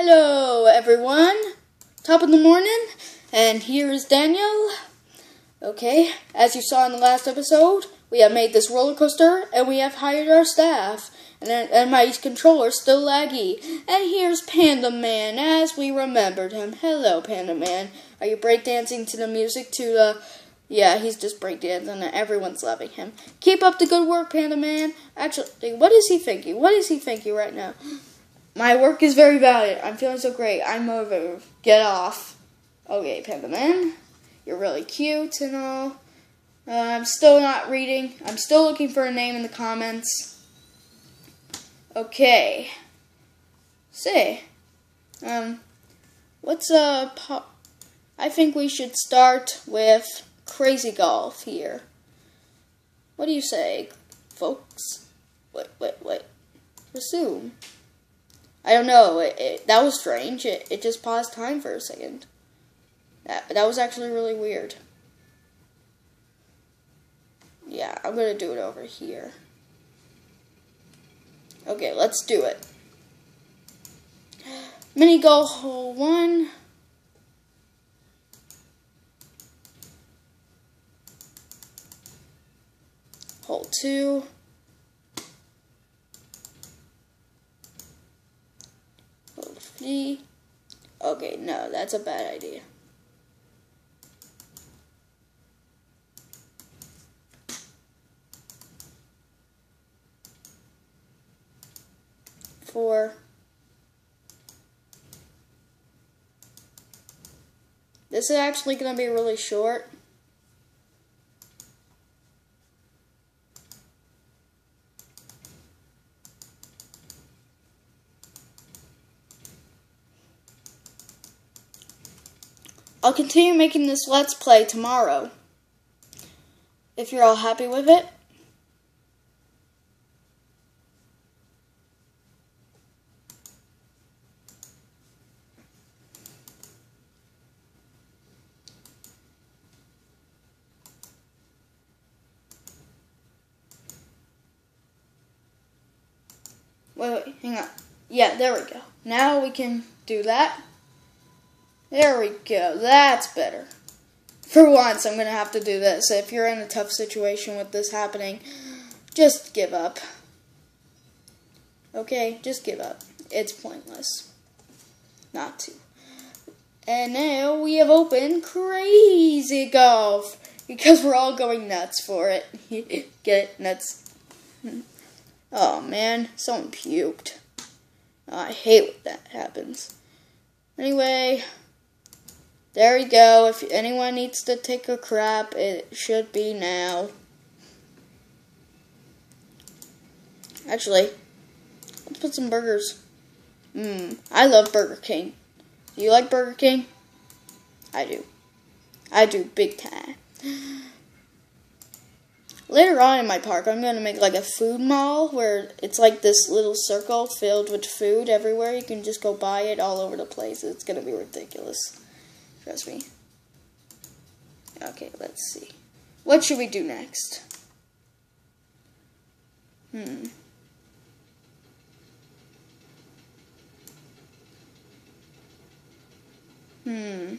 Hello, everyone. Top of the morning, and here is Daniel. Okay, as you saw in the last episode, we have made this roller coaster, and we have hired our staff. And, and my controller's still laggy. And here's Panda Man, as we remembered him. Hello, Panda Man. Are you breakdancing to the music to the... Yeah, he's just breakdancing, and everyone's loving him. Keep up the good work, Panda Man. Actually, what is he thinking? What is he thinking right now? My work is very valued. I'm feeling so great. I'm motivated. Get off. Okay, Panda Man. You're really cute and all. Uh, I'm still not reading. I'm still looking for a name in the comments. Okay. Say, um, what's a pop? I think we should start with Crazy Golf here. What do you say, folks? Wait, wait, wait. Resume. I don't know. It, it, that was strange. It, it just paused time for a second. That, that was actually really weird. Yeah, I'm going to do it over here. Okay, let's do it. Mini golf hole one. Hole two. Okay, no, that's a bad idea. Four. This is actually going to be really short. I'll continue making this Let's Play tomorrow. If you're all happy with it. Wait, wait, hang on. Yeah, there we go. Now we can do that. There we go. That's better. For once, I'm going to have to do this. If you're in a tough situation with this happening, just give up. Okay, just give up. It's pointless. Not to. And now we have opened Crazy Golf. Because we're all going nuts for it. Get it? Nuts. Oh man, someone puked. I hate when that happens. Anyway, there you go. If anyone needs to take a crap, it should be now. Actually, let's put some burgers. Mmm, I love Burger King. Do you like Burger King? I do. I do big time. Later on in my park, I'm going to make like a food mall where it's like this little circle filled with food everywhere. You can just go buy it all over the place. It's going to be ridiculous. Trust me. Okay, let's see. What should we do next? Hmm. Hmm.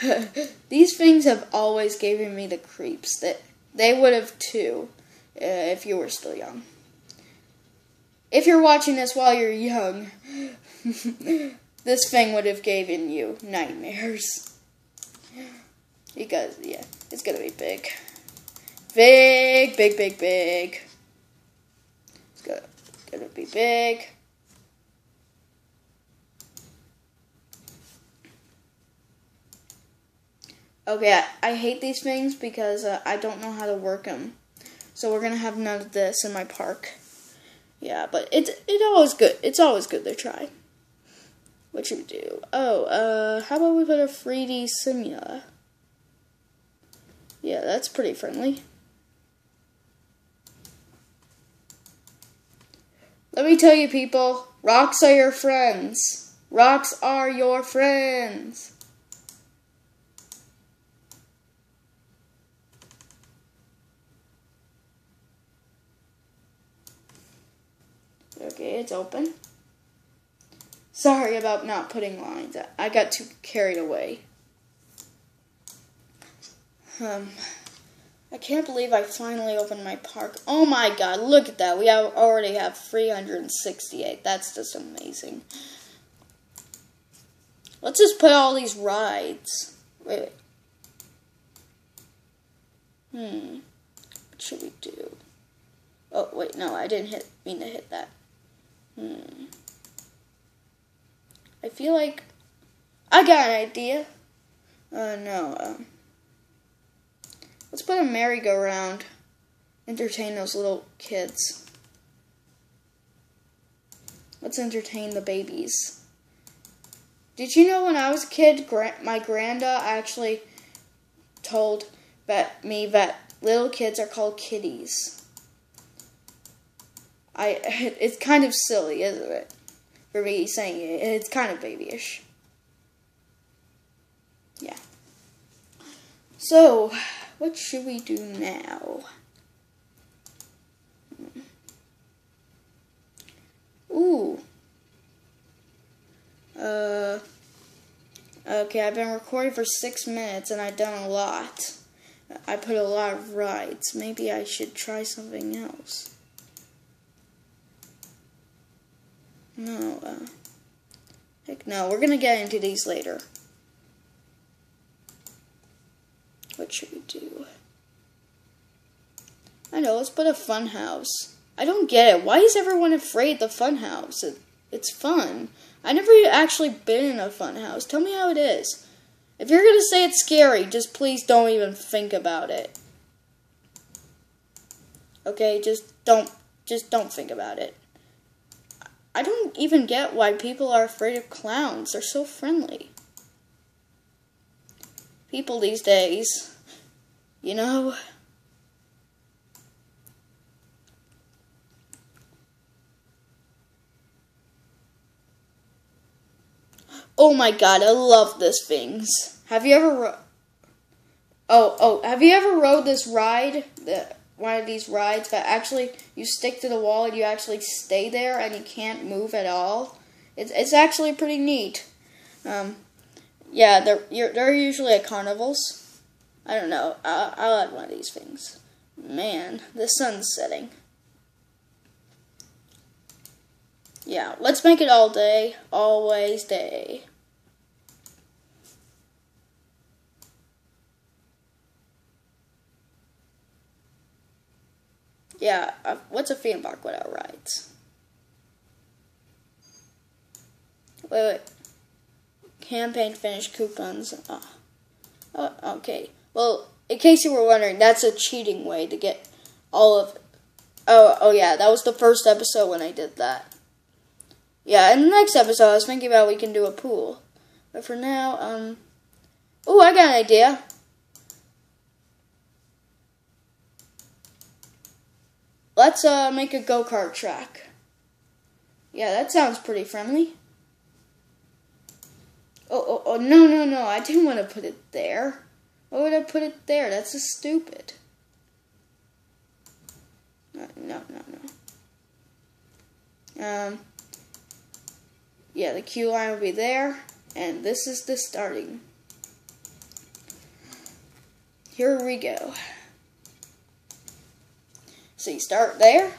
These things have always given me the creeps. That they would have too, uh, if you were still young. If you're watching this while you're young, this thing would have given you nightmares. Because yeah, it's gonna be big, big, big, big, big. It's gonna, gonna be big. Okay, I, I hate these things because uh, I don't know how to work them. So we're gonna have none of this in my park. Yeah, but it's it's always good. It's always good to try. What should we do? Oh, uh, how about we put a 3D simula? Yeah, that's pretty friendly. Let me tell you, people, rocks are your friends. Rocks are your friends. Okay, it's open. Sorry about not putting lines. I got too carried away. Um, I can't believe I finally opened my park. Oh my god, look at that. We have, already have 368. That's just amazing. Let's just put all these rides. Wait, wait. Hmm. What should we do? Oh, wait, no, I didn't hit mean to hit that. Hmm. I feel like I got an idea. Uh, no, um, let's put a merry-go-round. Entertain those little kids. Let's entertain the babies. Did you know when I was a kid, my granda actually told that me that little kids are called kitties. I it's kind of silly, isn't it? For me saying it, it's kind of babyish. Yeah. So, what should we do now? Ooh. Uh. Okay, I've been recording for six minutes and I've done a lot. I put a lot of rides. Maybe I should try something else. No, uh, heck no. We're gonna get into these later. What should we do? I know, let's put a fun house. I don't get it. Why is everyone afraid the fun house? It, it's fun. I never actually been in a fun house. Tell me how it is. If you're gonna say it's scary, just please don't even think about it. Okay, just don't just don't think about it. I don't even get why people are afraid of clowns. They're so friendly. People these days, you know, Oh my god, I love this things. Have you ever Oh, oh, have you ever rode this ride? The one of these rides that actually you stick to the wall and you actually stay there and you can't move at all? It's it's actually pretty neat. Um, yeah, they're they're usually at carnivals. I don't know. I'll, I'll add one of these things. Man, the sun's setting. Yeah, let's make it all day, always day. Yeah, uh, what's a park without rides? Wait, wait. Campaign finish coupons. Oh. oh, okay. Well, in case you were wondering, that's a cheating way to get all of. Oh, oh yeah, that was the first episode when I did that. Yeah, in the next episode, I was thinking about we can do a pool. But for now, um. Oh, I got an idea. Let's uh, make a go kart track. Yeah, that sounds pretty friendly. Oh, oh, oh, no, no, no. I didn't want to put it there. Why would I put it there? That's just stupid. No, no, no, no. Um, yeah, the queue line will be there, and this is the starting. Here we go. So you start there.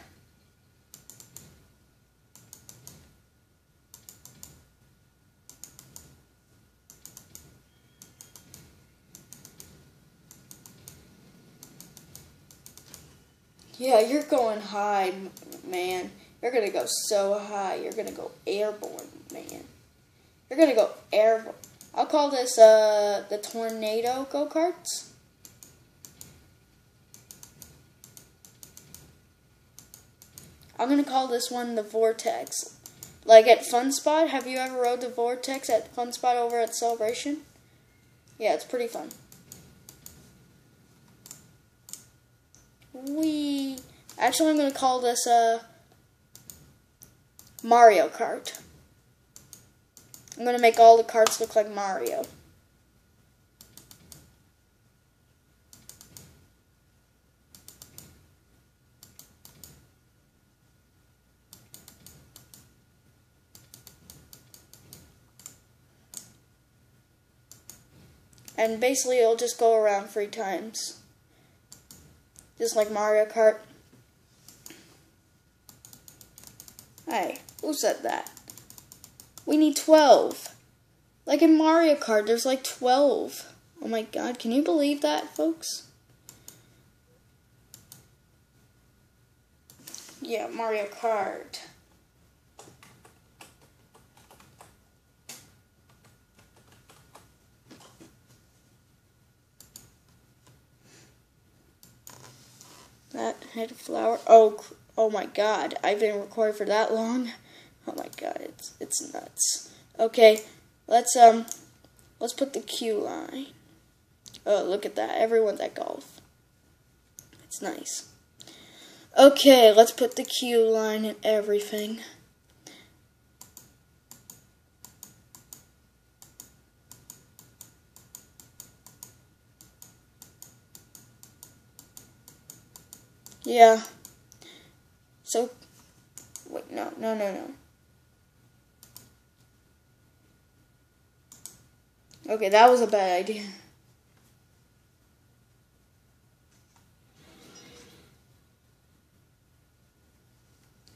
Yeah, you're going high, man. You're gonna go so high. You're gonna go airborne, man. You're gonna go airborne. I'll call this uh the tornado go I'm gonna call this one the Vortex. Like at Fun Spot, have you ever rode the Vortex at Fun Spot over at Celebration? Yeah, it's pretty fun. We actually I'm gonna call this uh Mario Kart. I'm gonna make all the carts look like Mario. And basically it'll just go around three times. Just like Mario Kart. Hey, who said that? We need 12. Like in Mario Kart, there's like 12. Oh my god, can you believe that, folks? Yeah, Mario Kart. That head flower. Oh, oh my god. I've been recording for that long. Oh my god, it's it's nuts. Okay, let's um let's put the queue line. Oh, look at that. Everyone's at golf. It's nice. Okay, let's put the queue line and everything. Yeah. So, wait, no, no, no, no. Okay, that was a bad idea.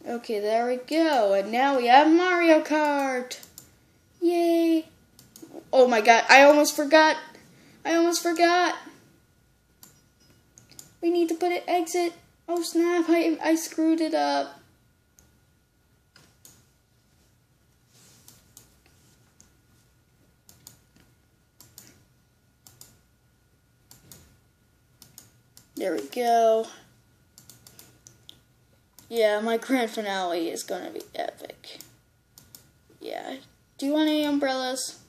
Okay, there we go. And now we have Mario Kart. Yay. Oh my god, I almost forgot. I almost forgot. We need to put an exit. Oh snap, I, I screwed it up. There we go. Yeah, my grand finale is gonna be epic. Yeah. Do you want any umbrellas?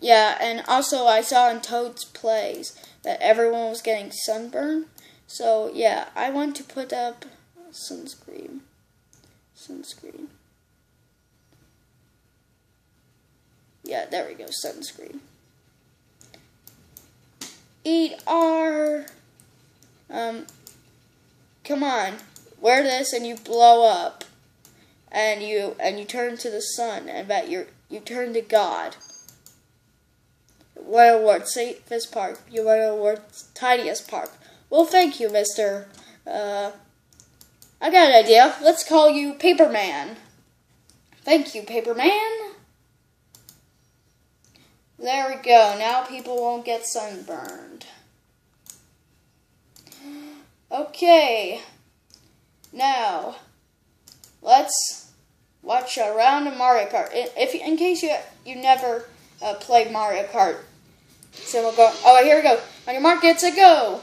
Yeah, and also I saw in Toad's plays that everyone was getting sunburn. So yeah, I want to put up sunscreen. Sunscreen. Yeah, there we go, sunscreen. Eat our um come on, wear this and you blow up. And you and you turn to the sun and that you you turn to God. What award? Safest park. You won award tidiest park. Well, thank you, Mister. Uh, I got an idea. Let's call you Paperman. Thank you, Paperman. There we go. Now people won't get sunburned. Okay. Now, let's watch a round of Mario Kart. If in case you you never uh, played Mario Kart, so we'll go. Oh, here we go. On your mark, get set, go.